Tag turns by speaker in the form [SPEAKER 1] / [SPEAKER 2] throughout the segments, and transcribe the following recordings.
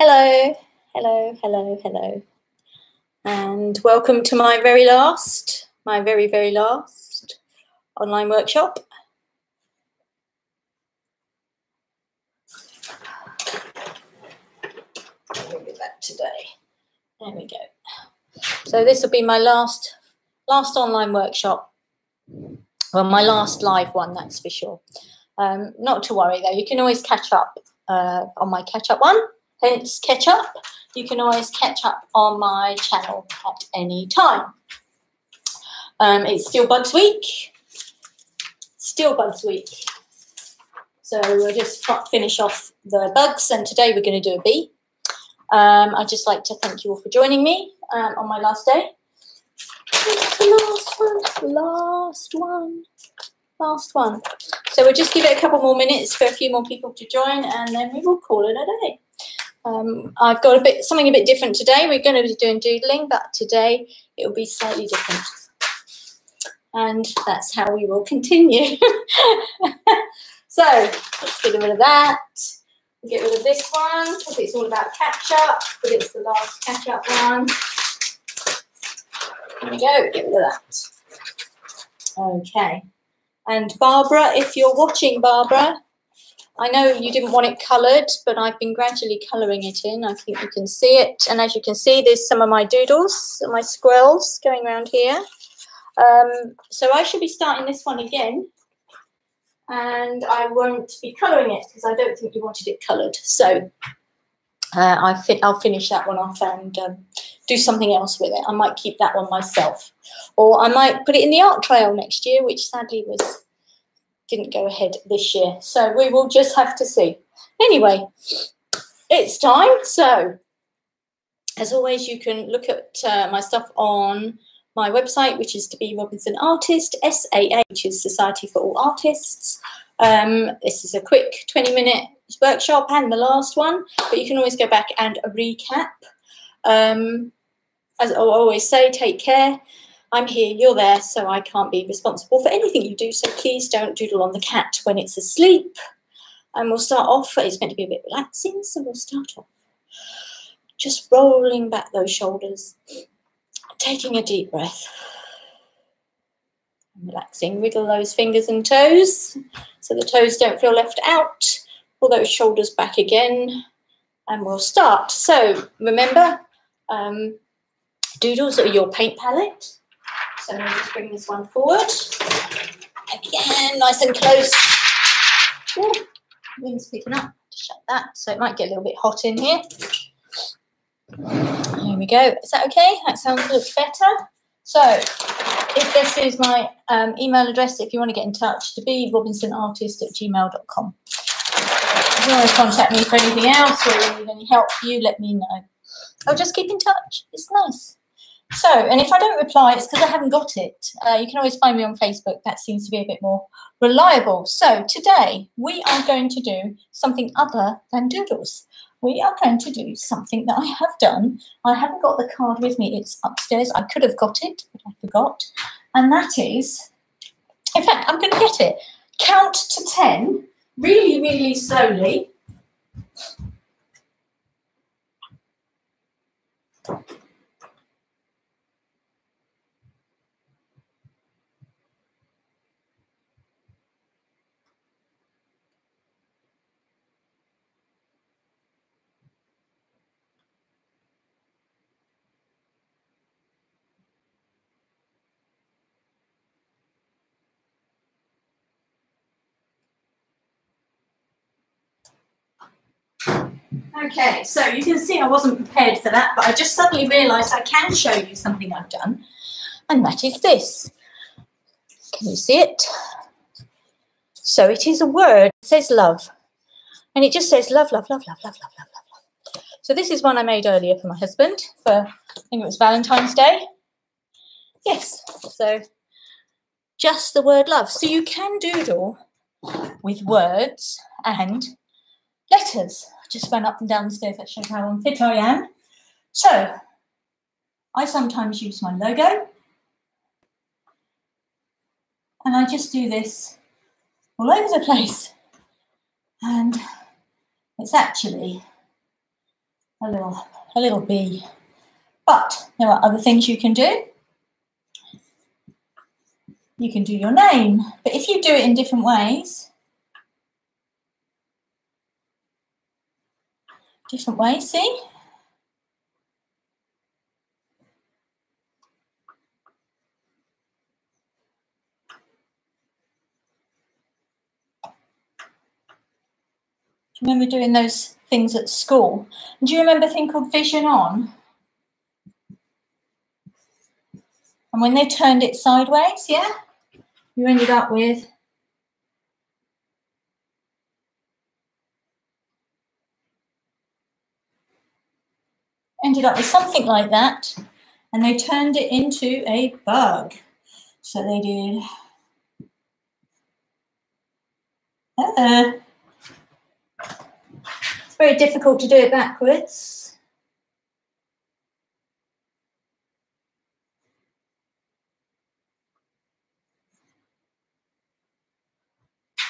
[SPEAKER 1] Hello, hello, hello, hello. And welcome to my very last, my very, very last online workshop. today. There we go. So this will be my last, last online workshop. Well, my last live one, that's for sure. Um, not to worry though, you can always catch up uh, on my catch up one, hence catch up. You can always catch up on my channel at any time. Um, it's still Bugs Week. Still Bugs Week. So we'll just finish off the bugs and today we're going to do a bee. Um, I'd just like to thank you all for joining me um, on my last day. Last one, last one, last one. So we'll just give it a couple more minutes for a few more people to join and then we will call it a day. Um, I've got a bit something a bit different today. We're going to be doing doodling, but today it will be slightly different. And that's how we will continue. so let's get rid of that. Get rid of this one because it's all about catch up, but it's the last catch up one. There we go, get rid of that. Okay. And Barbara, if you're watching, Barbara, I know you didn't want it coloured, but I've been gradually colouring it in. I think you can see it. And as you can see, there's some of my doodles, my squirrels going around here. Um, so I should be starting this one again and I won't be colouring it because I don't think you wanted it coloured. So uh, I fi I'll finish that one off and um, do something else with it. I might keep that one myself, or I might put it in the art trail next year, which sadly was didn't go ahead this year. So we will just have to see. Anyway, it's time. So as always, you can look at uh, my stuff on my website, which is Dbee Robinson Artist, SAA, which is Society for All Artists. Um, this is a quick 20 minute workshop and the last one, but you can always go back and recap. Um, as I always say, take care. I'm here, you're there, so I can't be responsible for anything you do. So please don't doodle on the cat when it's asleep. And we'll start off, it's meant to be a bit relaxing, so we'll start off. Just rolling back those shoulders taking a deep breath. Relaxing, wiggle those fingers and toes so the toes don't feel left out. Pull those shoulders back again and we'll start. So remember, um, doodles are your paint palette. So I'm just bring this one forward. Again, nice and close. Ooh, wind's picking up. Just shut that. So it might get a little bit hot in here. Here we go. Is that okay? That sounds a little better. So if this is my um, email address, if you want to get in touch, Dbee robinsonartist at gmail.com. If you want to contact me for anything else or you need any help, you let me know. I'll just keep in touch. It's nice. So, and if I don't reply, it's because I haven't got it. Uh, you can always find me on Facebook. That seems to be a bit more reliable. So today we are going to do something other than doodles we are going to do something that I have done. I haven't got the card with me, it's upstairs. I could have got it, but I forgot. And that is, in fact, I'm going to get it. Count to 10 really, really slowly. Okay, so you can see I wasn't prepared for that, but I just suddenly realised I can show you something I've done, and that is this. Can you see it? So it is a word, it says love, and it just says love, love, love, love, love, love, love, love. So this is one I made earlier for my husband for, I think it was Valentine's Day. Yes, so just the word love. So you can doodle with words and letters I just ran up and down the stairs. That shows how unfit I am. So, I sometimes use my logo. And I just do this all over the place. And it's actually a little, a little bee. But there are other things you can do. You can do your name, but if you do it in different ways, different way, see? Do you remember doing those things at school? Do you remember a thing called Vision On? And when they turned it sideways, yeah, you ended up with ended up with something like that, and they turned it into a bug. So they did. Uh, it's very difficult to do it backwards.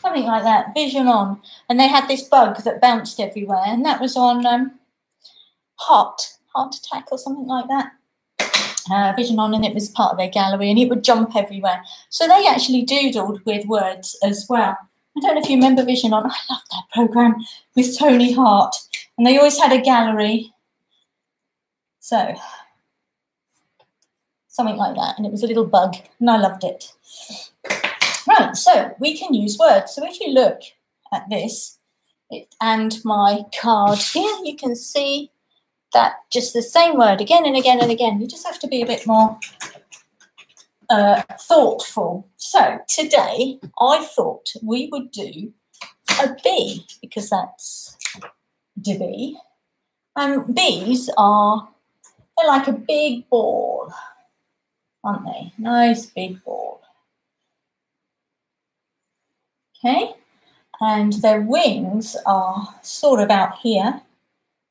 [SPEAKER 1] Something like that, vision on. And they had this bug that bounced everywhere, and that was on um, heart, heart attack or something like that. Uh, vision on, and it was part of their gallery, and it would jump everywhere. So they actually doodled with words as well. I don't know if you remember Vision On. I love that program with Tony Hart, and they always had a gallery. So something like that, and it was a little bug, and I loved it. Right, so we can use words. So if you look at this it, and my card here, you can see that just the same word again and again and again. You just have Dbee a bit more uh, thoughtful. So today I thought we would do a bee because that's to be. And bees are they're like a big ball, aren't they? Nice big ball. Okay, and their wings are sort of out here.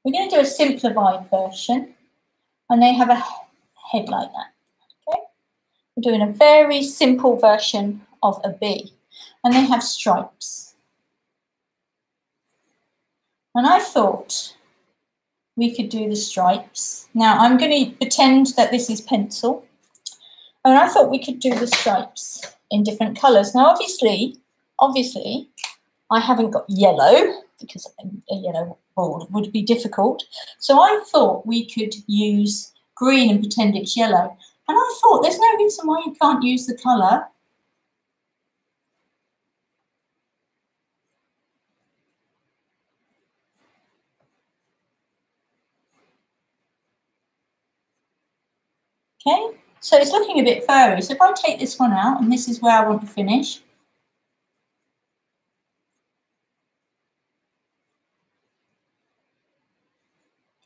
[SPEAKER 1] We're going to do a simplified version, and they have a head like that. Okay, we're doing a very simple version of a bee, and they have stripes. And I thought we could do the stripes. Now I'm going to pretend that this is pencil. And I thought we could do the stripes in different colours. Now obviously, obviously, I haven't got yellow because a yellow board would be difficult. So I thought we could use green and pretend it's yellow. And I thought, there's no reason why you can't use the colour. Okay, so it's looking a bit furry. So if I take this one out, and this is where I want to finish,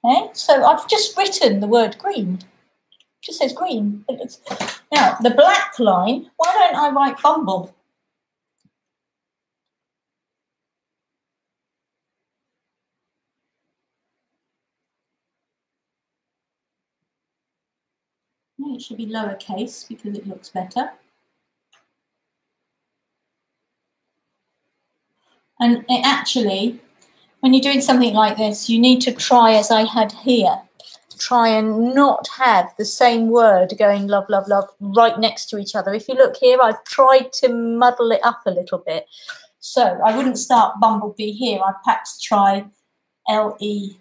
[SPEAKER 1] Okay, so I've just written the word green It just says green. Now, the black line, why don't I write Bumble? it should be lowercase because it looks better. And it actually, when you're doing something like this, you need to try as I had here try and not have the same word going love, love, love right next to each other. If you look here, I've tried to muddle it up a little bit. So I wouldn't start bumblebee here. I'd perhaps try L-E.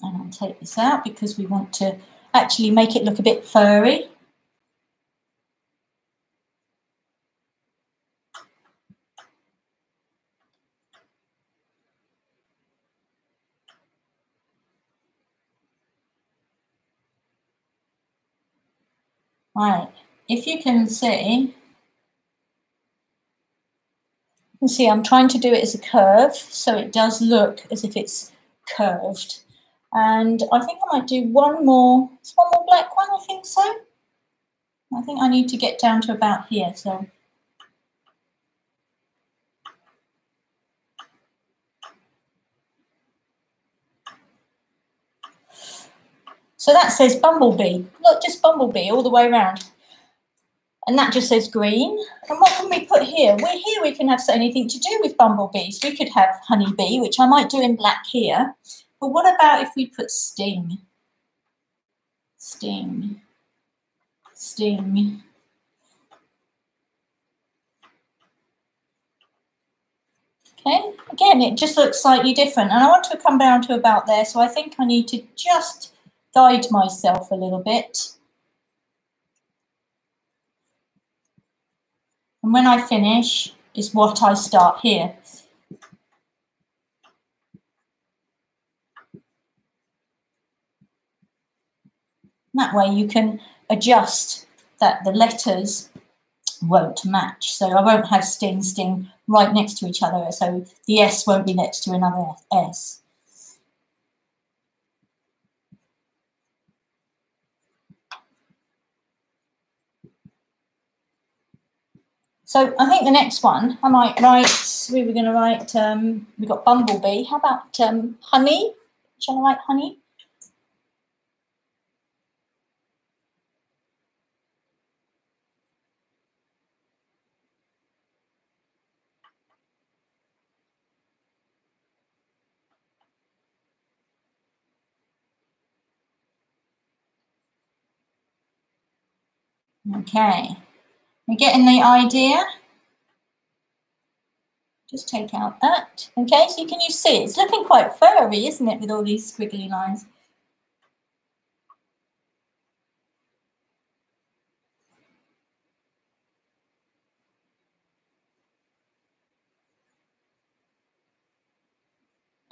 [SPEAKER 1] And I'll take this out because we want to actually make it look a bit furry. Right, if you can see, you can see I'm trying to do it as a curve, so it does look as if it's curved. And I think I might do one more, one more black one, I think so. I think I need to get down to about here, so So that says Bumblebee. Look, just Bumblebee all the way around. and that just says green. And what can we put here? We're here we can have anything to do with bumblebees. We could have honeybee, which I might do in black here. But what about if we put sting? Sting. Sting. Okay, again, it just looks slightly different. And I want to come down to about there, so I think I need to just guide myself a little bit. And when I finish is what I start here. That way you can adjust that the letters won't match. So I won't have sting, sting right next to each other. So the S won't be next to another S. So I think the next one I might write, we were going to write, um, we've got bumblebee. How about um, honey? Shall I write honey? Okay, we're getting the idea. Just take out that. Okay, so can you see it's looking quite furry, isn't it, with all these squiggly lines?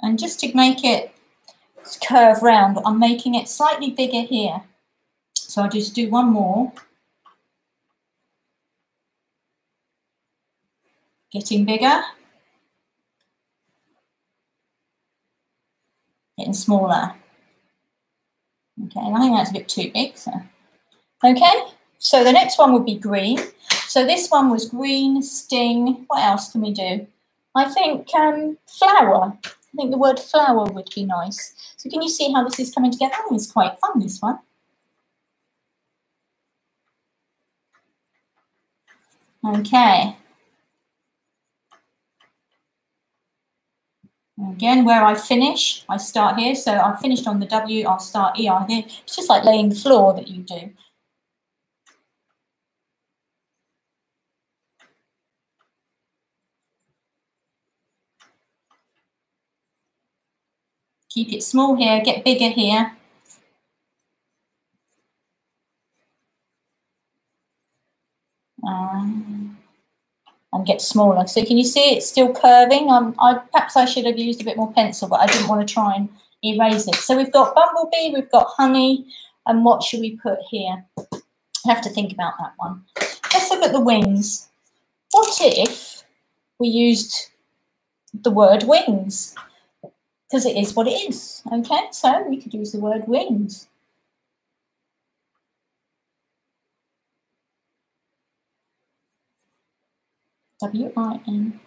[SPEAKER 1] And just to make it curve round, I'm making it slightly bigger here. So I'll just do one more. Getting bigger, getting smaller. Okay, I think that's a bit too big. So. Okay, so the next one would be green. So this one was green, sting. What else can we do? I think um, flower. I think the word flower would be nice. So can you see how this is coming together? Oh, it's quite fun, this one. Okay, Again, where I finish, I start here. So I finished on the W, I'll start ER here. It's just like laying the floor that you do. Keep it small here, get bigger here. Um, and get smaller. So can you see it's still curving? Um, I, perhaps I should have used a bit more pencil, but I didn't want to try and erase it. So we've got bumblebee, we've got honey, and what should we put here? I have to think about that one. Let's look at the wings. What if we used the word wings? Because it is what it is, okay? So we could use the word wings. W-I-N-G-S.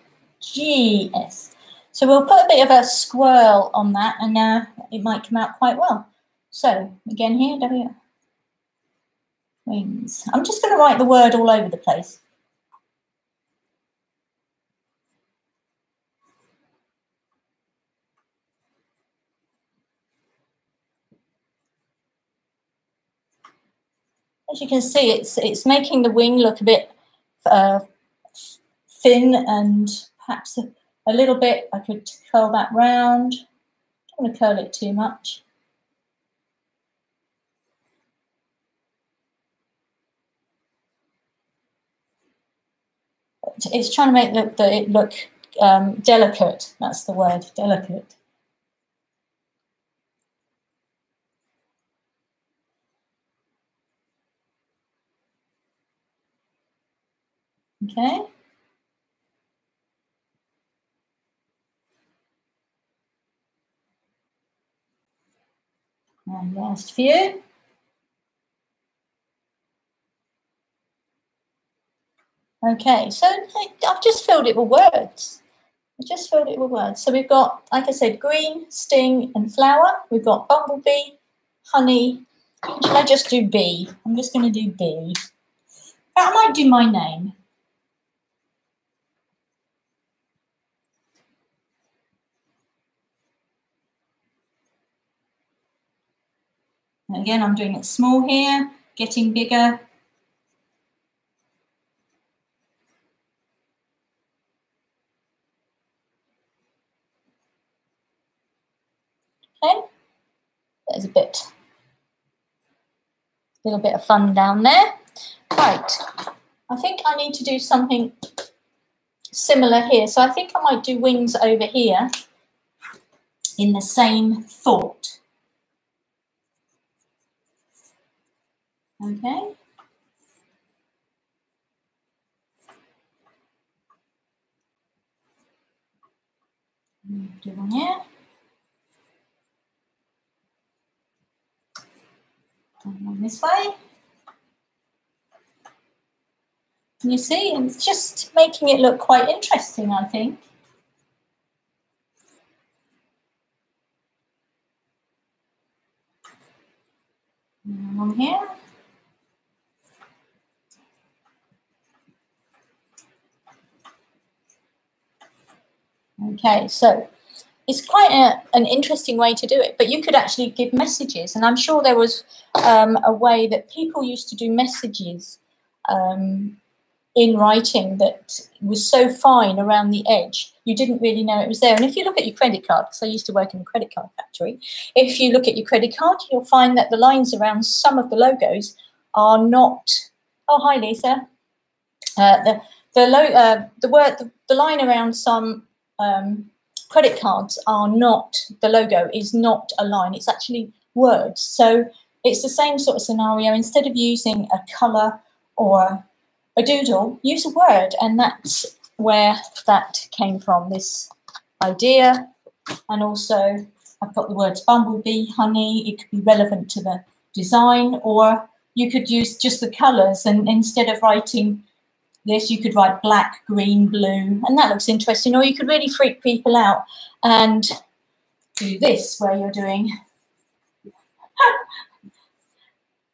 [SPEAKER 1] So we'll put a bit of a swirl on that and uh, it might come out quite well. So again here, W wings. I'm just going to write the word all over the place. As you can see, it's it's making the wing look a bit uh, thin and perhaps a, a little bit, I could curl that round. Don't want to curl it too much. It's trying to make the, the, it look um, delicate. That's the word, delicate. Okay. And last few. Okay, so I've just filled it with words. I just filled it with words. So we've got, like I said, green, sting, and flower. We've got bumblebee, honey. Should I just do bee? I'm just going to do. But I might do my name. Again, I'm doing it small here, getting bigger. Okay, there's a bit, a little bit of fun down there. Right, I think I need to do something similar here. So I think I might do wings over here in the same thought. Okay. Do one here. one this way. You see, it's just making it look quite interesting, I think. On here. Okay, so it's quite a, an interesting way to do it, but you could actually give messages. And I'm sure there was um, a way that people used to do messages um, in writing that was so fine around the edge, you didn't really know it was there. And if you look at your credit card, because I used to work in a credit card factory, if you look at your credit card, you'll find that the lines around some of the logos are not. Oh, hi, Lisa. Uh, the the, uh, the word the, the line around some um, credit cards are not, the logo is not a line, it's actually words. So it's the same sort of scenario. Instead of using a colour or a doodle, use a word. And that's where that came from, this idea. And also, I've got the words bumblebee, honey. It could be relevant to the design, or you could use just the colours. And instead of writing this, you could write black, green, blue, and that looks interesting. Or you could really freak people out and do this, where you're doing,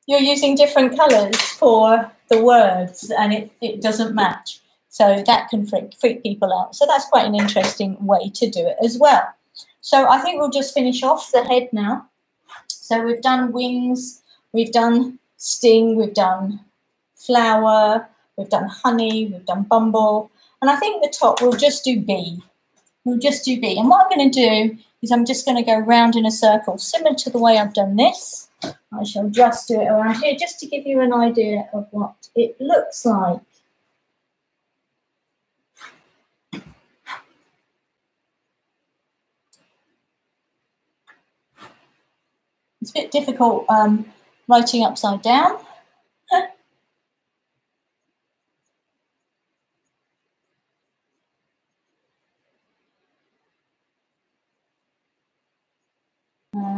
[SPEAKER 1] you're using different colours for the words and it, it doesn't match. So that can freak, freak people out. So that's quite an interesting way to do it as well. So I think we'll just finish off the head now. So we've done wings, we've done sting, we've done flower, we've done honey, we've done bumble, and I think the top we'll just do bee. We'll just do bee. And what I'm going to do is I'm just going to go round in a circle, similar to the way I've done this. I shall just do it around here, just to give you an idea of what it looks like. It's a bit difficult um, writing upside down.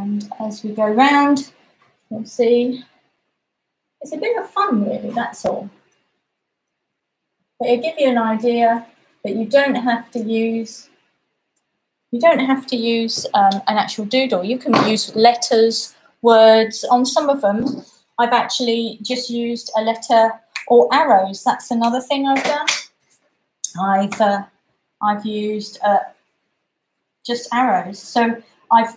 [SPEAKER 1] And as we go round, you'll see it's a bit of fun, really, that's all. But it'll give you an idea that you don't have to use you don't have to use um, an actual doodle. You can use letters, words. On some of them, I've actually just used a letter or arrows. That's another thing I've done. I've uh, I've used uh, just arrows. So I've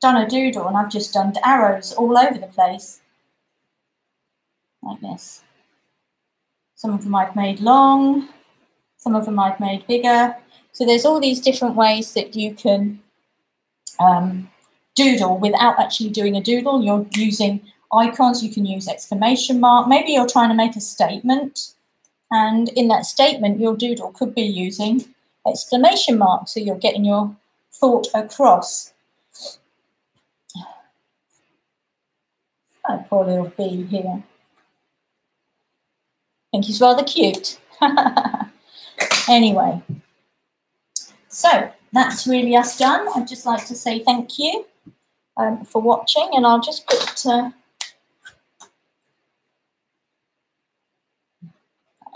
[SPEAKER 1] done a doodle and I've just done arrows all over the place. Like this. Some of them I've made long, some of them I've made bigger. So there's all these different ways that you can um, doodle without actually doing a doodle. You're using icons, you can use exclamation mark. Maybe you're trying to make a statement and in that statement your doodle could be using exclamation mark so you're getting your thought across. Oh, poor little bee here. I think he's rather cute. anyway, so that's really us done. I'd just like to say thank you um, for watching and I'll just put, uh,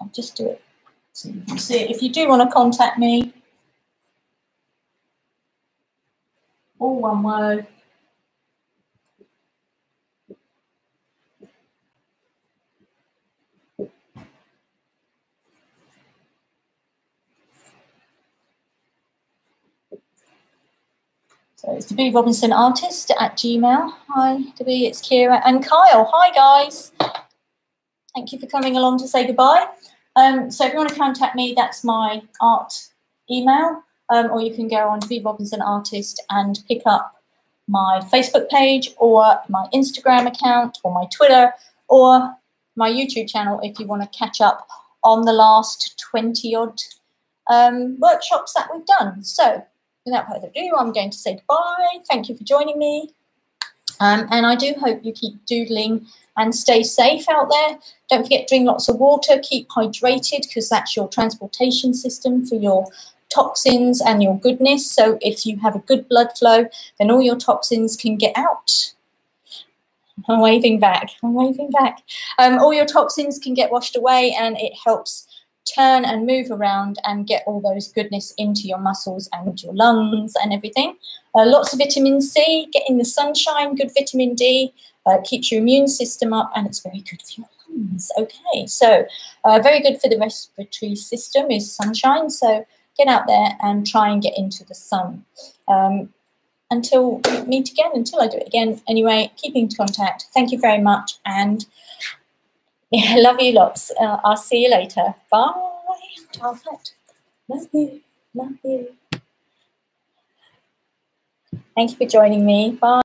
[SPEAKER 1] I'll just do it so you can see it. If you do want to contact me, all one word, So it's Debbie Robinson Artist at Gmail. Hi, Debbie, it's Kira and Kyle. Hi, guys. Thank you for coming along to say goodbye. Um, so if you want to contact me, that's my art email, um, or you can go on Debbie Robinson Artist and pick up my Facebook page or my Instagram account or my Twitter or my YouTube channel if you want to catch up on the last 20 odd um, workshops that we've done. So without further ado, I'm going to say goodbye. Thank you for joining me. Um, and I do hope you keep doodling and stay safe out there. Don't forget, drink lots of water, keep hydrated because that's your transportation system for your toxins and your goodness. So if you have a good blood flow, then all your toxins can get out. I'm waving back. I'm waving back. Um, all your toxins can get washed away and it helps turn and move around and get all those goodness into your muscles and your lungs and everything. Uh, lots of vitamin C, get in the sunshine, good vitamin D, uh, keeps your immune system up and it's very good for your lungs. Okay, so uh, very good for the respiratory system is sunshine. So get out there and try and get into the sun. Um, until we meet again, until I do it again. Anyway, keep in contact. Thank you very much and yeah, love you lots. Uh, I'll see you later. Bye. Perfect. Love you. Love you. Thank you for joining me. Bye.